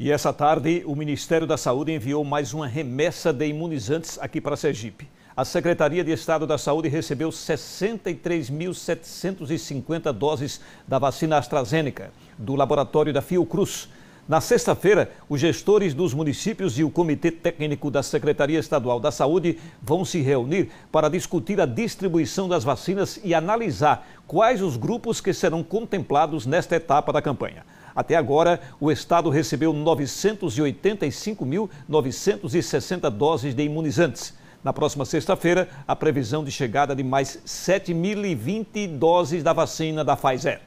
E essa tarde, o Ministério da Saúde enviou mais uma remessa de imunizantes aqui para Sergipe. A Secretaria de Estado da Saúde recebeu 63.750 doses da vacina AstraZeneca, do laboratório da Fiocruz. Na sexta-feira, os gestores dos municípios e o Comitê Técnico da Secretaria Estadual da Saúde vão se reunir para discutir a distribuição das vacinas e analisar quais os grupos que serão contemplados nesta etapa da campanha. Até agora, o Estado recebeu 985.960 doses de imunizantes. Na próxima sexta-feira, a previsão de chegada de mais 7.020 doses da vacina da Pfizer.